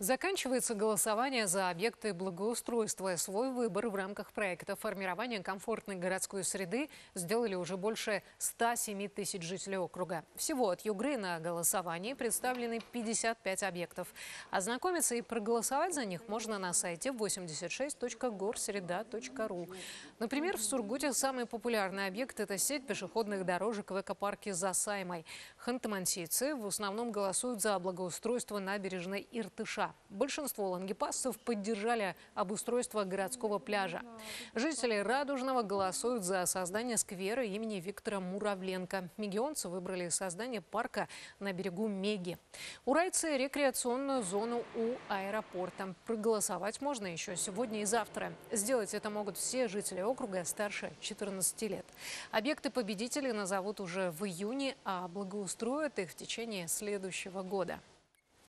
Заканчивается голосование за объекты благоустройства. Свой выбор в рамках проекта формирования комфортной городской среды сделали уже больше 107 тысяч жителей округа. Всего от Югры на голосовании представлены 55 объектов. Ознакомиться и проголосовать за них можно на сайте 86.горсреда.ру. Например, в Сургуте самый популярный объект – это сеть пешеходных дорожек в экопарке «За Саймой». Ханты-мансийцы в основном голосуют за благоустройство набережной Иртыша. Большинство лангепасцев поддержали обустройство городского пляжа. Жители Радужного голосуют за создание сквера имени Виктора Муравленко. Мегионцы выбрали создание парка на берегу Меги. Урайцы – рекреационную зону у аэропорта. Проголосовать можно еще сегодня и завтра. Сделать это могут все жители округа старше 14 лет. Объекты победителей назовут уже в июне, а благоустроят их в течение следующего года.